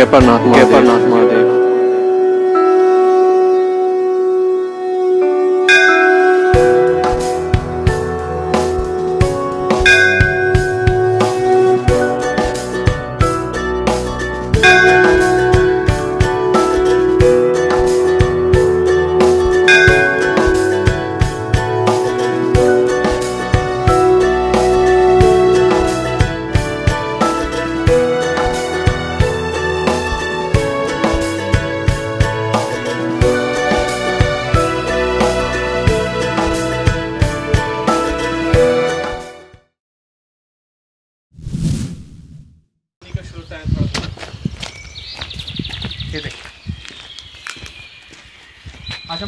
केपरनाथ केपरनाथ नाथ का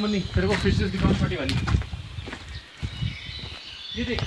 मन्नी तेरे को फिशेस दिखाऊँ छोटी वाली। ये देख।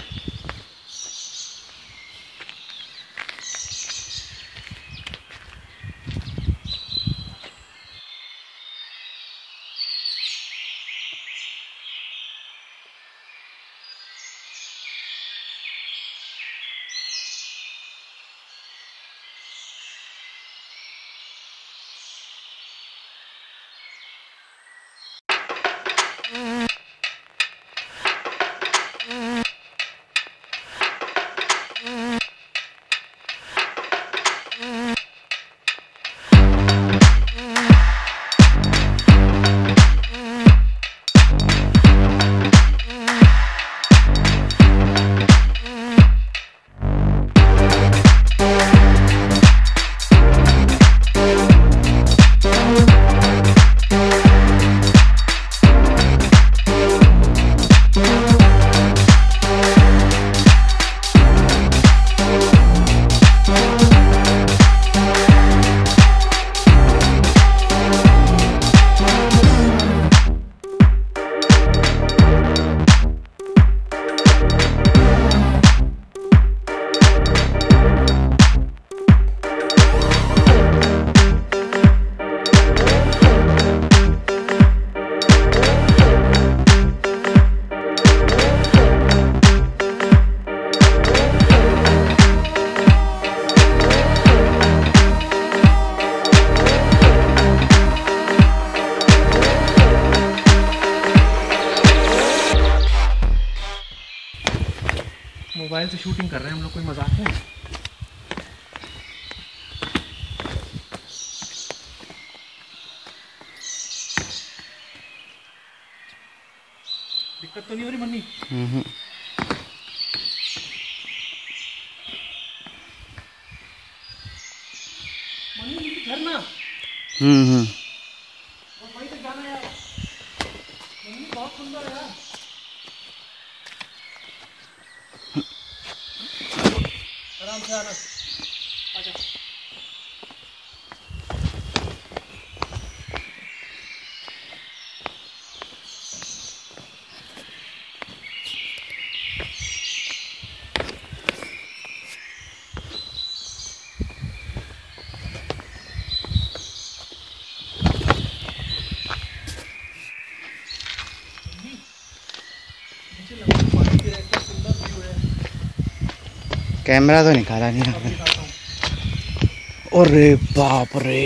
मोबाइल से शूटिंग कर रहे हैं हम लोग कोई मज़ाक है? दिक्कत तो नहीं हो रही मन्नी हम्म हम्म Obrigado. कैमरा तो निकाला नहीं। आपने अरे बाप रे।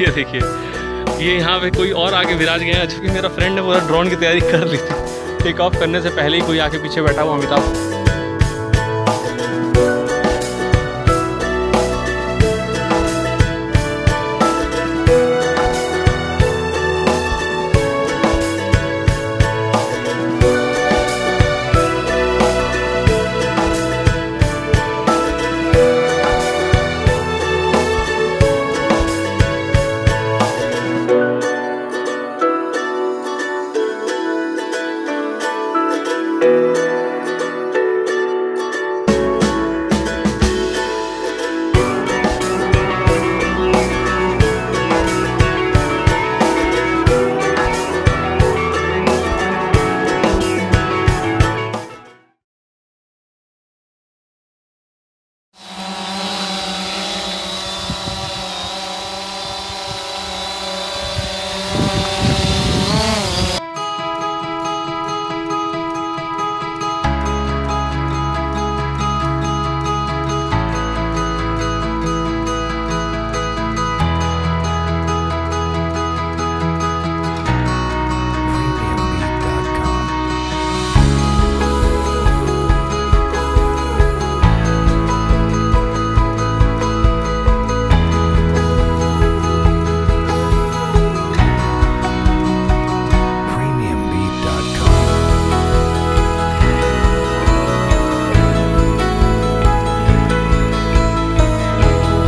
ये देखिए। ये यहाँ पे कोई और आगे विराज गया हैं, जबकि मेरा फ्रेंड ने पूरा ड्रोन की तैयारी कर ली थी। टेक ऑफ़ करने से पहले ही कोई आके पीछे बैठा हुआ अमिताभ।